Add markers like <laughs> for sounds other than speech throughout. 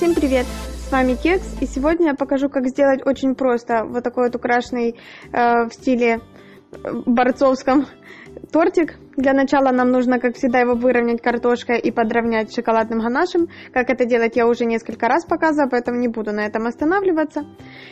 Всем привет! С вами Кекс, и сегодня я покажу, как сделать очень просто вот такой вот украшенный э, в стиле э, борцовском тортик. Для начала нам нужно, как всегда, его выровнять картошкой и подровнять шоколадным ганашем. Как это делать, я уже несколько раз показывала, поэтому не буду на этом останавливаться.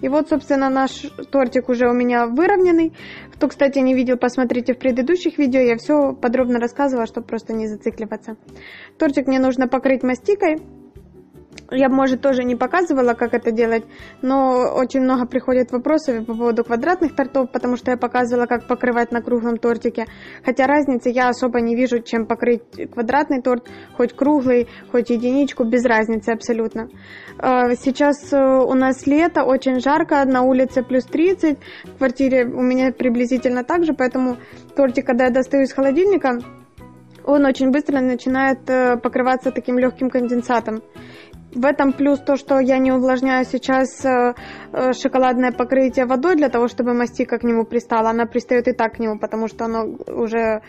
И вот, собственно, наш тортик уже у меня выровненный. Кто, кстати, не видел, посмотрите в предыдущих видео, я все подробно рассказывала, чтобы просто не зацикливаться. Тортик мне нужно покрыть мастикой. Я, может, тоже не показывала, как это делать, но очень много приходит вопросов по поводу квадратных тортов, потому что я показывала, как покрывать на круглом тортике. Хотя разницы я особо не вижу, чем покрыть квадратный торт, хоть круглый, хоть единичку, без разницы абсолютно. А, сейчас э, у нас лето, очень жарко, на улице плюс 30, в квартире у меня приблизительно так же, поэтому тортик, когда я достаю из холодильника, он очень быстро начинает э, покрываться таким легким конденсатом. В этом плюс то, что я не увлажняю сейчас э, э, шоколадное покрытие водой для того, чтобы мастика к нему пристала. Она пристает и так к нему, потому что оно уже э,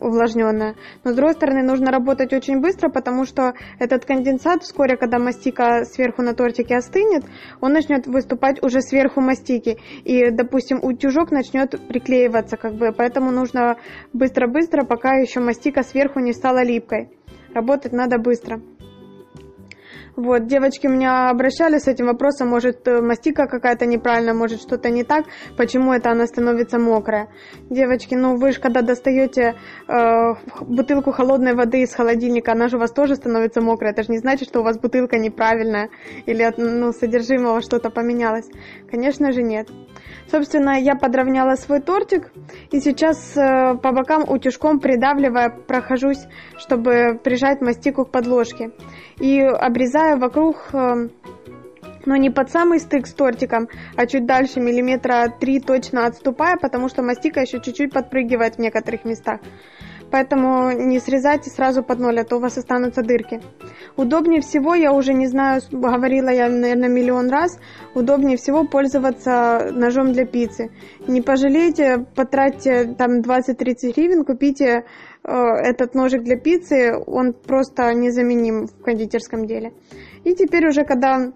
увлажненное. Но с другой стороны, нужно работать очень быстро, потому что этот конденсат вскоре, когда мастика сверху на тортике остынет, он начнет выступать уже сверху мастики. И, допустим, утюжок начнет приклеиваться, как бы. Поэтому нужно быстро-быстро, пока еще мастика сверху не стала липкой. Работать надо быстро. Вот, девочки меня обращались с этим вопросом, может, э, мастика какая-то неправильная, может, что-то не так, почему это она становится мокрая. Девочки, ну вы же когда достаете э, бутылку холодной воды из холодильника, она же у вас тоже становится мокрая, это же не значит, что у вас бутылка неправильная или от ну, содержимого что-то поменялось. Конечно же нет. Собственно, я подровняла свой тортик и сейчас э, по бокам утюжком придавливая прохожусь, чтобы прижать мастику к подложке. И обрезаю вокруг, э, но не под самый стык с тортиком, а чуть дальше, миллиметра три точно отступая, потому что мастика еще чуть-чуть подпрыгивает в некоторых местах. Поэтому не срезайте сразу под ноль, а то у вас останутся дырки. Удобнее всего, я уже не знаю, говорила я, наверное, миллион раз, удобнее всего пользоваться ножом для пиццы. Не пожалейте, потратьте там 20-30 гривен, купите э, этот ножик для пиццы, он просто незаменим в кондитерском деле. И теперь уже, когда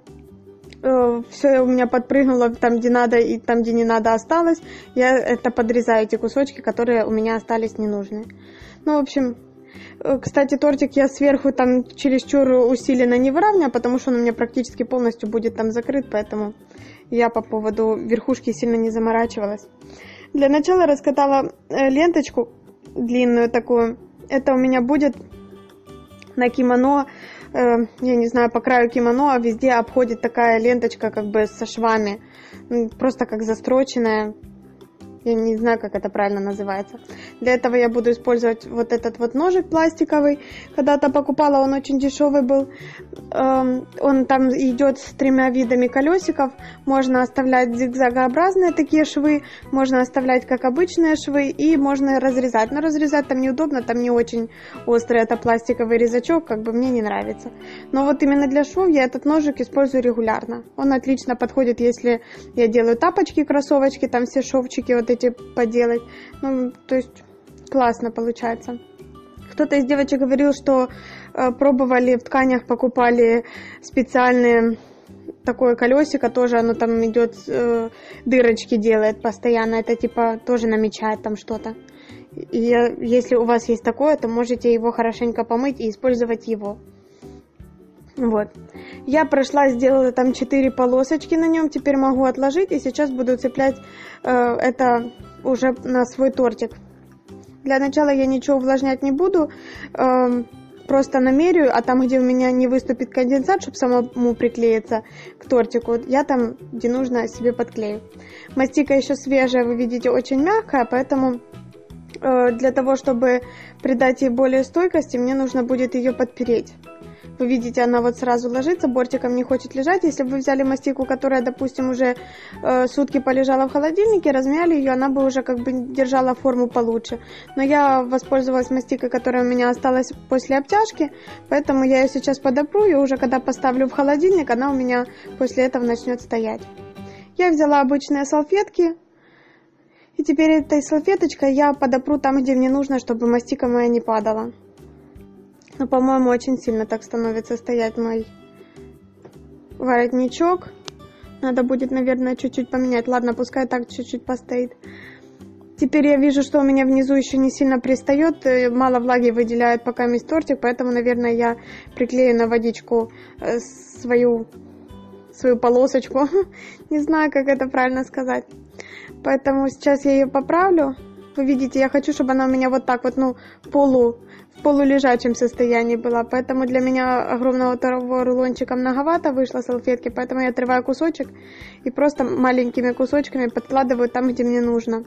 э, все у меня подпрыгнуло там, где надо и там, где не надо осталось, я это подрезаю, эти кусочки, которые у меня остались ненужные. Ну, в общем, э, кстати, тортик я сверху там чересчур усиленно не выравняю, потому что он у меня практически полностью будет там закрыт, поэтому я по поводу верхушки сильно не заморачивалась. Для начала раскатала э, ленточку длинную такую. Это у меня будет на кимоно, я не знаю, по краю кимоно, а везде обходит такая ленточка как бы со швами, просто как застроченная. Я не знаю, как это правильно называется. Для этого я буду использовать вот этот вот ножик пластиковый. Когда-то покупала, он очень дешевый был. Эм, он там идет с тремя видами колесиков. Можно оставлять зигзагообразные такие швы, можно оставлять как обычные швы и можно разрезать. Но разрезать там неудобно, там не очень острый это пластиковый резачок, как бы мне не нравится. Но вот именно для швов я этот ножик использую регулярно. Он отлично подходит, если я делаю тапочки, кроссовочки, там все шовчики вот эти поделать. Ну, то есть классно получается. Кто-то из девочек говорил, что э, пробовали в тканях, покупали специальные такое колесико, тоже оно там идет, э, дырочки делает постоянно, это типа тоже намечает там что-то. И если у вас есть такое, то можете его хорошенько помыть и использовать его. Вот. Я прошла, сделала там 4 полосочки на нем, теперь могу отложить и сейчас буду цеплять э, это уже на свой тортик. Для начала я ничего увлажнять не буду, э, просто намерю, а там, где у меня не выступит конденсат, чтобы самому приклеиться к тортику, я там, где нужно, себе подклею. Мастика еще свежая, вы видите, очень мягкая, поэтому э, для того, чтобы придать ей более стойкости, мне нужно будет ее подпереть. Вы видите, она вот сразу ложится, бортиком не хочет лежать. Если бы вы взяли мастику, которая, допустим, уже э, сутки полежала в холодильнике, размяли ее, она бы уже как бы держала форму получше. Но я воспользовалась мастикой, которая у меня осталась после обтяжки, поэтому я ее сейчас подопру, и уже когда поставлю в холодильник, она у меня после этого начнет стоять. Я взяла обычные салфетки, и теперь этой салфеточкой я подопру там, где мне нужно, чтобы мастика моя не падала. Но, по-моему, очень сильно так становится стоять мой воротничок. Надо будет, наверное, чуть-чуть поменять. Ладно, пускай так чуть-чуть постоит. Теперь я вижу, что у меня внизу еще не сильно пристает, э, мало влаги выделяет пока весь тортик, поэтому, наверное, я приклею на водичку э, свою, свою полосочку. <laughs> Не знаю, как это правильно сказать. Поэтому сейчас я ее поправлю. Вы видите, я хочу, чтобы она у меня вот так вот, ну, полу, полулежачем состоянии была. Поэтому для меня огромного второго рулончика многовато вышло салфетки, поэтому я отрываю кусочек и просто маленькими кусочками подкладываю там, где мне нужно.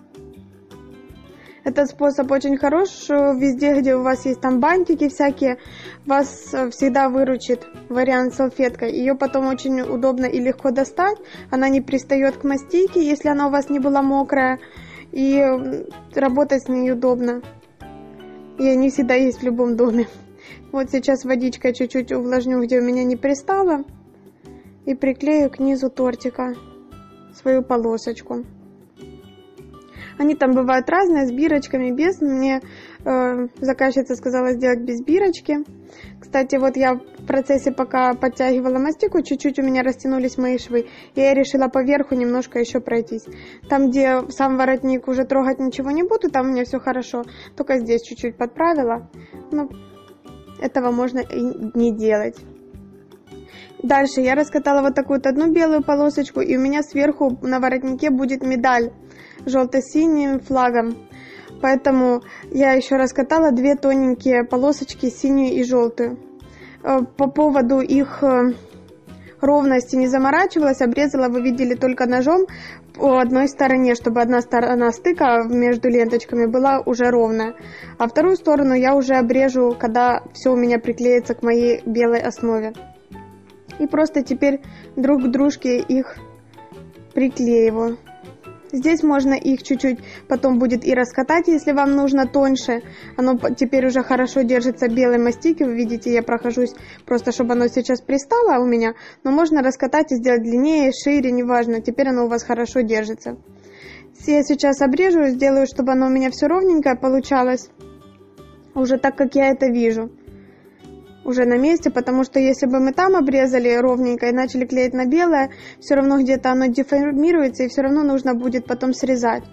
Этот способ очень хорош везде, где у вас есть там бантики всякие, вас э, всегда выручит вариант салфеткой. Ее потом очень удобно и легко достать, она не пристает к мастике, если она у вас не была мокрая, и работать с ней удобно. И они всегда есть в любом доме. Вот сейчас водичкой чуть-чуть увлажню, где у меня не пристало, и приклею к низу тортика свою полосочку. Они там бывают разные, с бирочками, без. Мне заказчица сказала сделать без бирочки. Кстати, вот я в процессе, пока подтягивала мастику, чуть-чуть у меня растянулись мои швы. И я решила поверху немножко еще пройтись. Там, где сам воротник уже трогать ничего не буду, там у меня все хорошо. Только здесь чуть-чуть подправила. Но этого можно и не делать. Дальше я раскатала вот такую вот одну белую полосочку, и у меня сверху на воротнике будет медаль желто-синим флагом. Поэтому я еще раскатала две тоненькие полосочки, синюю и желтую. Э, по поводу их э, ровности не заморачивалась, обрезала, вы видели, только ножом по одной стороне, чтобы одна сторона стыка между ленточками была уже ровная. А вторую сторону я уже обрежу, когда все у меня приклеится к моей белой основе. И просто теперь друг к дружке их приклеиваю. Здесь можно их чуть-чуть потом будет и раскатать, если вам нужно тоньше. Оно теперь уже хорошо держится белой мастики. Вы видите, я прохожусь просто, чтобы оно сейчас пристало у меня. Но можно раскатать и сделать длиннее, шире, неважно. Теперь оно у вас хорошо держится. Я сейчас обрежу, сделаю, чтобы оно у меня все ровненькое получалось. Уже так, как я это вижу уже на месте, потому что если бы мы там обрезали ровненько и начали клеить на белое, все равно где-то оно деформируется и все равно нужно будет потом срезать.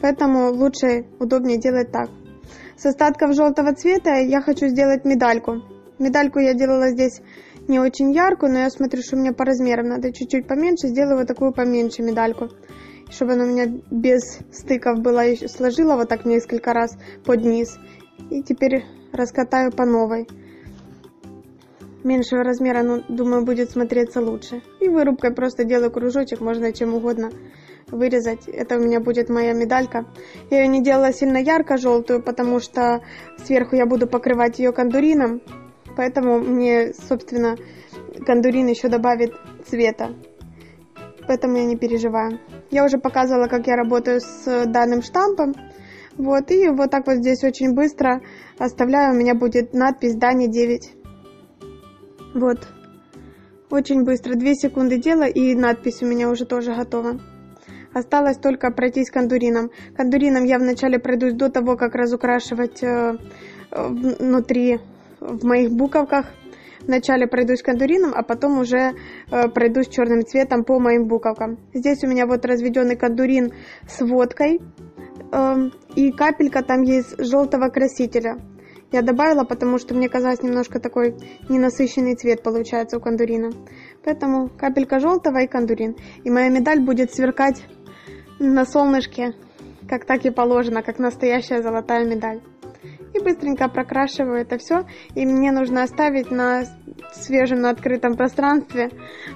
Поэтому лучше, удобнее делать так. С остатков желтого цвета я хочу сделать медальку. Медальку я делала здесь не очень яркую, но я смотрю, что у меня по размерам надо чуть-чуть поменьше. Сделаю вот такую поменьше медальку. Чтобы она у меня без стыков была, сложила вот так несколько раз под низ. И теперь раскатаю по новой меньшего размера, но думаю, будет смотреться лучше. И вырубкой просто делаю кружочек, можно чем угодно вырезать. Это у меня будет моя медалька. Я ее не делала сильно ярко-желтую, потому что сверху я буду покрывать ее кондурином. Поэтому мне, собственно, кондурин еще добавит цвета. Поэтому я не переживаю. Я уже показывала, как я работаю с данным штампом. Вот, и вот так вот здесь очень быстро оставляю. У меня будет надпись Дани 9. Вот. Очень быстро. Две секунды дела и надпись у меня уже тоже готова. Осталось только пройтись кондурином. Кондурином я вначале пройдусь до того, как разукрашивать э, внутри в моих буковках. Вначале пройдусь кондурином, а потом уже э, пройдусь черным цветом по моим буковкам. Здесь у меня вот разведенный кондурин с водкой. Э, и капелька там есть желтого красителя я добавила, потому что мне казалось немножко такой ненасыщенный цвет получается у кондурина. Поэтому капелька желтого и кондурин. И моя медаль будет сверкать на солнышке, как так и положено, как настоящая золотая медаль. И быстренько прокрашиваю это все. И мне нужно оставить на свежем, на открытом пространстве,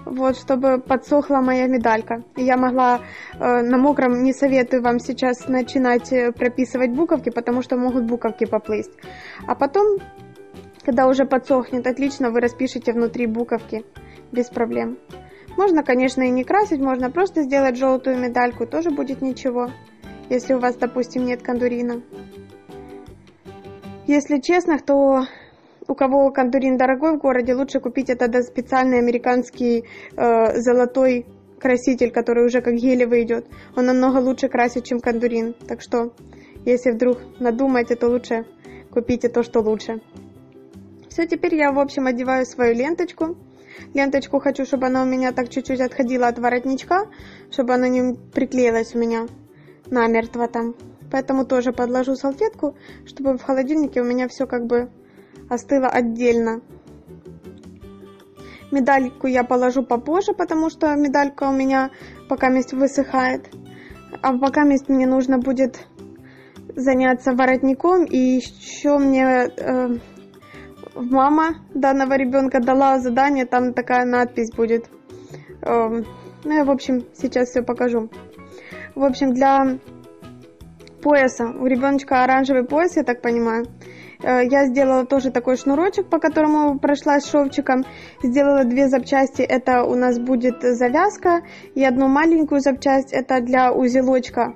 вот, чтобы подсохла моя медалька. И я могла э, на мокром, не советую вам сейчас начинать э, прописывать буковки, потому что могут буковки поплыть. А потом, когда уже подсохнет, отлично вы распишите внутри буковки без проблем. Можно, конечно, и не красить, можно просто сделать желтую медальку, тоже будет ничего, если у вас, допустим, нет кондурина. Если честно, то у кого кондурин дорогой в городе, лучше купить это специальный американский э, золотой краситель, который уже как гелевый идет. Он намного лучше красит, чем кондурин. Так что, если вдруг надумаете, то лучше купите то, что лучше. Все, теперь я, в общем, одеваю свою ленточку. Ленточку хочу, чтобы она у меня так чуть-чуть отходила от воротничка, чтобы она не приклеилась у меня намертво там. Поэтому тоже подложу салфетку, чтобы в холодильнике у меня все как бы остыло отдельно. Медальку я положу попозже, потому что медалька у меня пока месть высыхает. А пока месть мне нужно будет заняться воротником. И еще мне э, мама данного ребенка дала задание, там такая надпись будет. Э, ну, я, в общем, сейчас все покажу. В общем, для пояса, у ребеночка оранжевый пояс, я так понимаю, я сделала тоже такой шнурочек, по которому прошлась шовчиком. Сделала две запчасти, это у нас будет завязка, и одну маленькую запчасть, это для узелочка.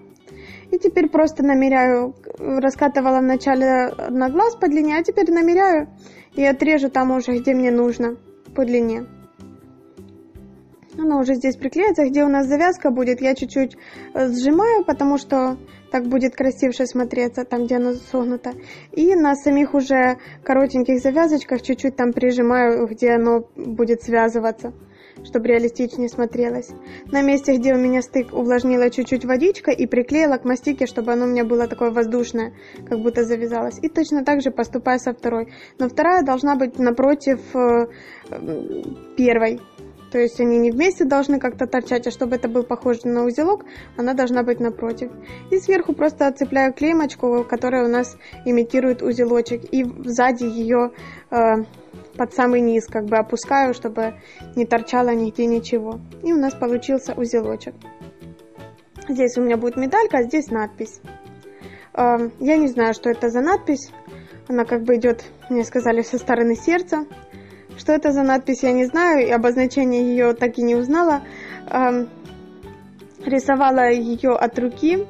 И теперь просто намеряю, раскатывала вначале на глаз по длине, а теперь намеряю и отрежу там уже, где мне нужно по длине. Она уже здесь приклеится, где у нас завязка будет, я чуть-чуть э, сжимаю, потому что так будет красивше смотреться, там, где оно согнуто. И на самих уже коротеньких завязочках чуть-чуть там прижимаю, где оно будет связываться, чтобы реалистичнее смотрелось. На месте, где у меня стык, увлажнила чуть-чуть водичка и приклеила к мастике, чтобы оно у меня было такое воздушное, как будто завязалось. И точно так же поступаю со второй. Но вторая должна быть напротив э, первой. То есть они не вместе должны как-то торчать, а чтобы это был похож на узелок, она должна быть напротив. И сверху просто отцепляю клеймочку, которая у нас имитирует узелочек. И сзади ее э, под самый низ как бы опускаю, чтобы не торчало нигде ничего. И у нас получился узелочек. Здесь у меня будет медалька, а здесь надпись. Э, я не знаю, что это за надпись. Она как бы идет, мне сказали, со стороны сердца. Что это за надпись, я не знаю, и обозначение ее так и не узнала. Рисовала ее от руки,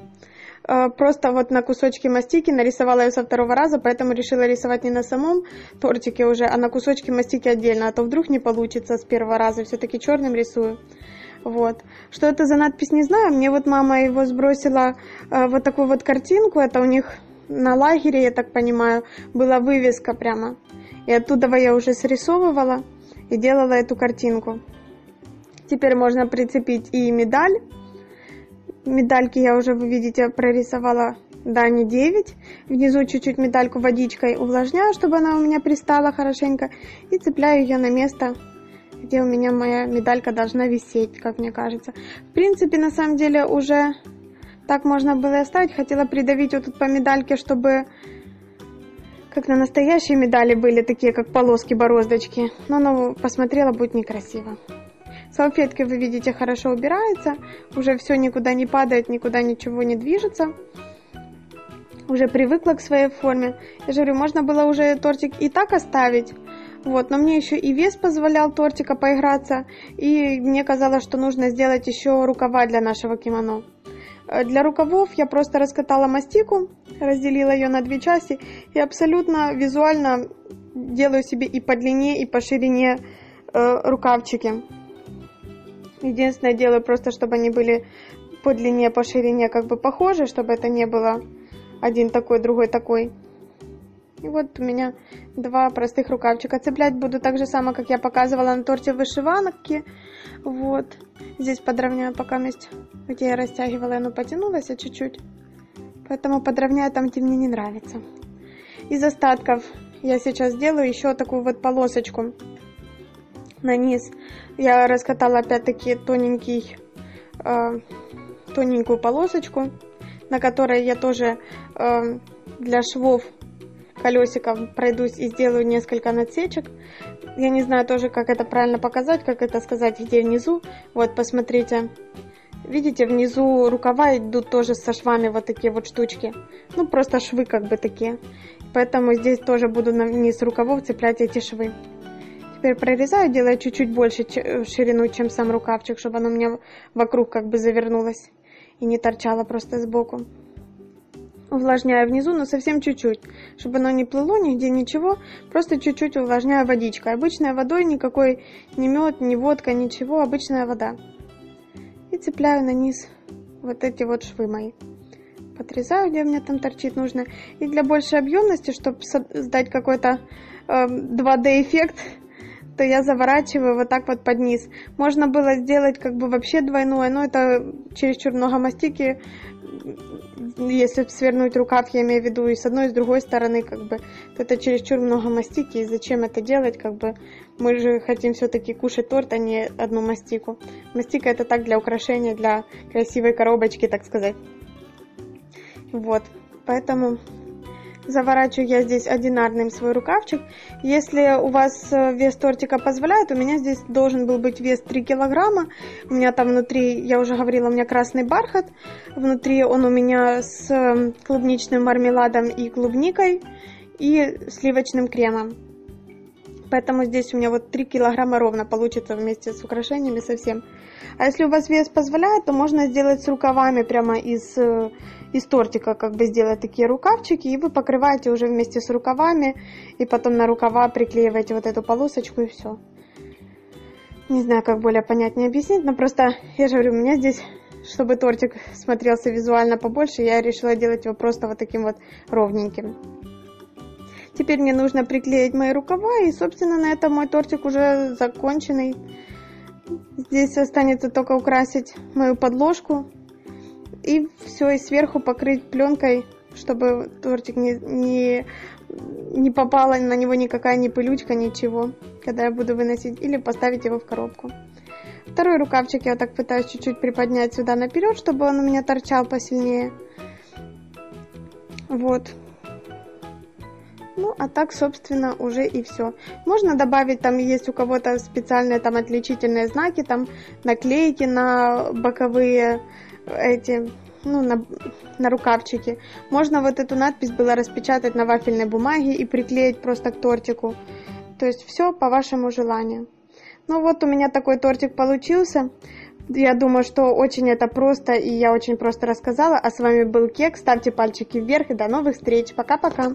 а, просто вот на кусочки мастики нарисовала ее со второго раза, поэтому решила рисовать не на самом тортике уже, а на кусочки мастики отдельно, а то вдруг не получится с первого раза, все-таки черным рисую. Вот. Что это за надпись, не знаю. Мне вот мама его сбросила э, вот такую вот картинку. Это у них на лагере, я так понимаю, была вывеска прямо. И оттуда я уже срисовывала и делала эту картинку. Теперь можно прицепить и медаль. Медальки я уже, вы видите, прорисовала Дани 9. Внизу чуть-чуть медальку водичкой увлажняю, чтобы она у меня пристала хорошенько. И цепляю ее на место, где у меня моя медалька должна висеть, как мне кажется. В принципе, на самом деле, уже так можно было оставить. Хотела придавить вот тут по медальке, чтобы как на настоящие медали были, такие как полоски-бороздочки. Но ну, посмотрела, будет некрасиво. Салфетки, вы видите, хорошо убирается. Уже все никуда не падает, никуда ничего не движется. Уже привыкла к своей форме. Я же говорю, можно было уже тортик и так оставить. Вот, но мне еще и вес позволял тортика поиграться. И мне казалось, что нужно сделать еще рукава для нашего кимоно. Э, для рукавов я просто раскатала мастику, разделила ее на две части и абсолютно визуально делаю себе и по длине, и по ширине э, рукавчики. Единственное, делаю просто, чтобы они были по длине, по ширине как бы похожи, чтобы это не было один такой, другой такой. И вот у меня два простых рукавчика. Цеплять буду так же само, как я показывала на торте вышиванки. Вот. Здесь подровняю пока месть, где я растягивала, оно потянулось а чуть-чуть. Поэтому подровняю там, где мне не нравится. Из остатков я сейчас сделаю еще такую вот полосочку на низ. Я раскатала опять-таки тоненький, э, тоненькую полосочку, на которой я тоже э, для швов колесиком пройдусь и сделаю несколько надсечек. Я не знаю тоже, как это правильно показать, как это сказать, где внизу. Вот, посмотрите. Видите, внизу рукава идут тоже со швами вот такие вот штучки. Ну, просто швы как бы такие. Поэтому здесь тоже буду на низ рукавов цеплять эти швы. Теперь прорезаю, делаю чуть-чуть больше ширину, чем сам рукавчик, чтобы оно у меня вокруг как бы завернулось и не торчало просто сбоку увлажняю внизу, но совсем чуть-чуть, чтобы оно не плыло нигде, ничего, просто чуть-чуть увлажняю водичкой. Обычной водой, никакой не мед, не водка, ничего, обычная вода. И цепляю на низ вот эти вот швы мои. Подрезаю, где у меня там торчит нужно. И для большей объемности, чтобы создать какой-то э, 2D эффект, то я заворачиваю вот так вот под низ. Можно было сделать как бы вообще двойное, но это чересчур много мастики. Если свернуть рукав, я имею в виду и с одной, и с другой стороны, как бы, то это чересчур много мастики, и зачем это делать, как бы, мы же хотим все-таки кушать торт, а не одну мастику. Мастика это так для украшения, для красивой коробочки, так сказать. Вот, поэтому Заворачиваю я здесь одинарным свой рукавчик. Если у вас э, вес тортика позволяет, у меня здесь должен был быть вес 3 килограмма. У меня там внутри, я уже говорила, у меня красный бархат. Внутри он у меня с э, клубничным мармеладом и клубникой и сливочным кремом. Поэтому здесь у меня вот 3 килограмма ровно получится вместе с украшениями совсем. А если у вас вес позволяет, то можно сделать с рукавами прямо из э, из тортика как бы сделать такие рукавчики, и вы покрываете уже вместе с рукавами, и потом на рукава приклеиваете вот эту полосочку и все. Не знаю, как более понятнее объяснить, но просто, я же говорю, у меня здесь, чтобы тортик смотрелся визуально побольше, я решила делать его просто вот таким вот ровненьким. Теперь мне нужно приклеить мои рукава, и, собственно, на этом мой тортик уже законченный. Здесь останется только украсить мою подложку и все, и сверху покрыть пленкой, чтобы тортик не, не, не попала на него никакая ни пылючка, ничего, когда я буду выносить, или поставить его в коробку. Второй рукавчик я так пытаюсь чуть-чуть приподнять сюда наперед, чтобы он у меня торчал посильнее. Вот. Ну, а так, собственно, уже и все. Можно добавить, там есть у кого-то специальные там отличительные знаки, там наклейки на боковые эти, ну, на, на рукавчике. Можно вот эту надпись было распечатать на вафельной бумаге и приклеить просто к тортику. То есть все по вашему желанию. Ну вот у меня такой тортик получился. Я думаю, что очень это просто, и я очень просто рассказала. А с вами был Кек. Ставьте пальчики вверх и до новых встреч. Пока-пока.